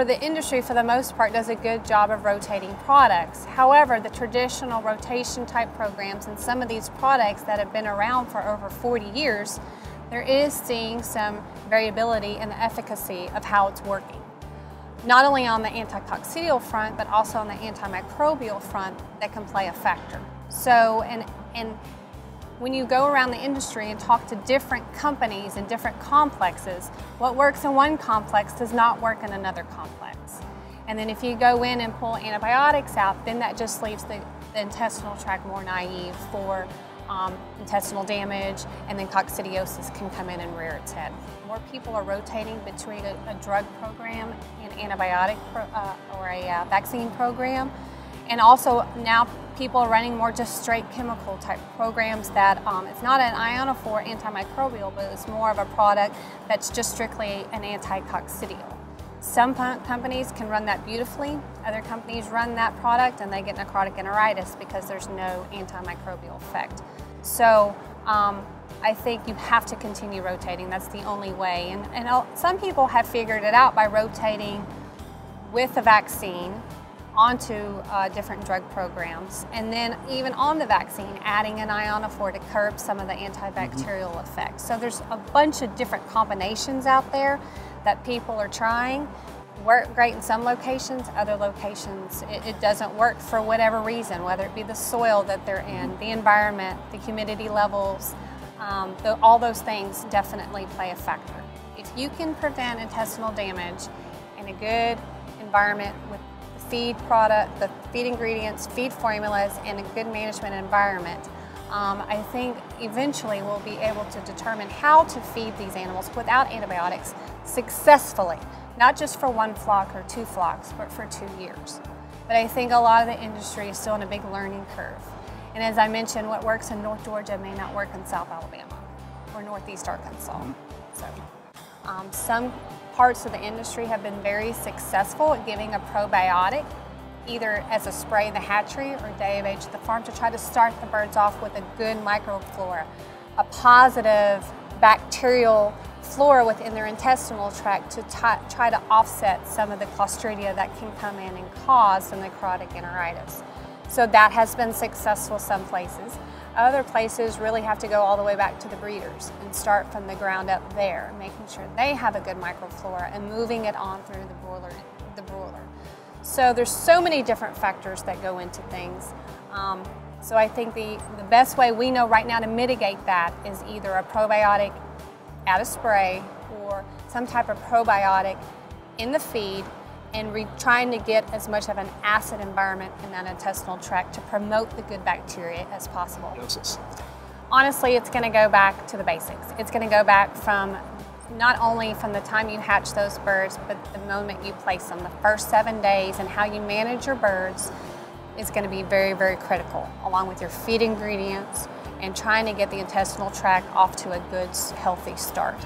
for the industry, for the most part, does a good job of rotating products. However, the traditional rotation type programs and some of these products that have been around for over 40 years, there is seeing some variability in the efficacy of how it's working. Not only on the anticoccidial front, but also on the antimicrobial front that can play a factor. So, and, and when you go around the industry and talk to different companies and different complexes, what works in one complex does not work in another complex. And then if you go in and pull antibiotics out, then that just leaves the, the intestinal tract more naive for um, intestinal damage, and then coccidiosis can come in and rear its head. More people are rotating between a, a drug program and antibiotic pro, uh, or a uh, vaccine program. And also now people are running more just straight chemical type programs that um, it's not an ionophore antimicrobial, but it's more of a product that's just strictly an anticoccidial. Some companies can run that beautifully. Other companies run that product and they get necrotic enteritis because there's no antimicrobial effect. So um, I think you have to continue rotating. That's the only way. And, and some people have figured it out by rotating with a vaccine onto uh, different drug programs. And then even on the vaccine, adding an ionophore to curb some of the antibacterial mm-hmm. effects. So there's a bunch of different combinations out there that people are trying. Work great in some locations, other locations it, it doesn't work for whatever reason, whether it be the soil that they're in, the environment, the humidity levels, um, the, all those things definitely play a factor. If you can prevent intestinal damage in a good environment with feed product, the feed ingredients, feed formulas, and a good management environment, um, I think eventually we'll be able to determine how to feed these animals without antibiotics successfully, not just for one flock or two flocks, but for two years. But I think a lot of the industry is still in a big learning curve. And as I mentioned, what works in North Georgia may not work in South Alabama or Northeast Arkansas. Mm -hmm. So um, some parts of the industry have been very successful at giving a probiotic either as a spray in the hatchery or day of age at the farm to try to start the birds off with a good microflora, a positive bacterial flora within their intestinal tract to try to offset some of the clostridia that can come in and cause some necrotic enteritis. So that has been successful some places. Other places really have to go all the way back to the breeders and start from the ground up there, making sure they have a good microflora and moving it on through the broiler. The broiler. So there's so many different factors that go into things. Um, so I think the, the best way we know right now to mitigate that is either a probiotic at a spray or some type of probiotic in the feed and re- trying to get as much of an acid environment in that intestinal tract to promote the good bacteria as possible. Honestly, it's going to go back to the basics. It's going to go back from not only from the time you hatch those birds, but the moment you place them. The first seven days and how you manage your birds is going to be very, very critical, along with your feed ingredients and trying to get the intestinal tract off to a good, healthy start.